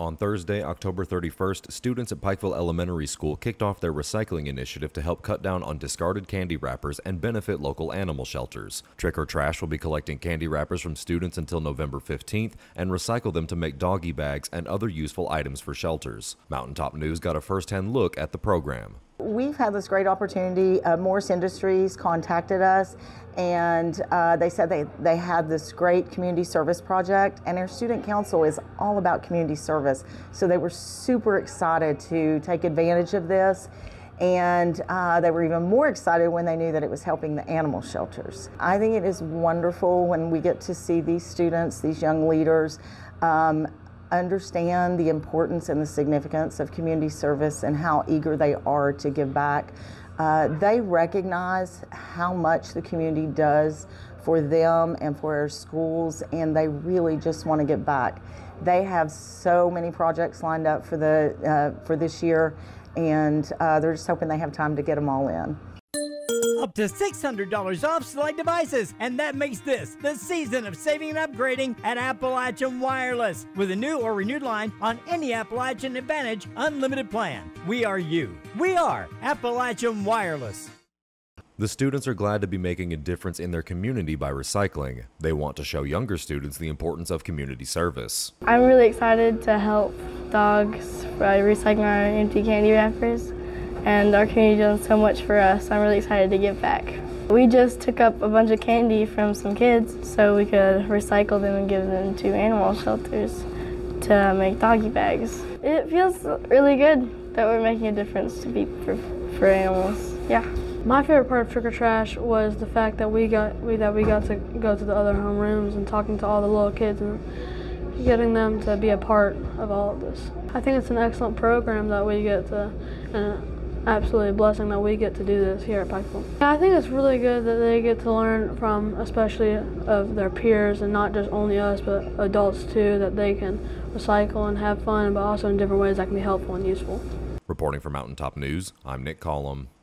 On Thursday, October 31st, students at Pikeville Elementary School kicked off their recycling initiative to help cut down on discarded candy wrappers and benefit local animal shelters. Trick or Trash will be collecting candy wrappers from students until November 15th and recycle them to make doggy bags and other useful items for shelters. Mountaintop News got a first-hand look at the program. We've had this great opportunity. Uh, Morris Industries contacted us and uh, they said they, they had this great community service project, and our student council is all about community service. So they were super excited to take advantage of this. And uh, they were even more excited when they knew that it was helping the animal shelters. I think it is wonderful when we get to see these students, these young leaders, um, understand the importance and the significance of community service and how eager they are to give back. Uh, they recognize how much the community does for them and for our schools, and they really just want to get back. They have so many projects lined up for the uh, for this year, and uh, they're just hoping they have time to get them all in up to $600 off select devices. And that makes this the season of saving and upgrading at Appalachian Wireless with a new or renewed line on any Appalachian Advantage unlimited plan. We are you. We are Appalachian Wireless. The students are glad to be making a difference in their community by recycling. They want to show younger students the importance of community service. I'm really excited to help dogs by recycling our empty candy wrappers and our community does so much for us. I'm really excited to give back. We just took up a bunch of candy from some kids so we could recycle them and give them to animal shelters to make doggy bags. It feels really good that we're making a difference to be for, for animals. Yeah. My favorite part of Trick or Trash was the fact that we got we, that we got to go to the other homerooms and talking to all the little kids and getting them to be a part of all of this. I think it's an excellent program that we get to and absolutely a blessing that we get to do this here at Pikeville. I think it's really good that they get to learn from, especially of their peers, and not just only us, but adults too, that they can recycle and have fun, but also in different ways that can be helpful and useful. Reporting for Mountaintop News, I'm Nick Collum.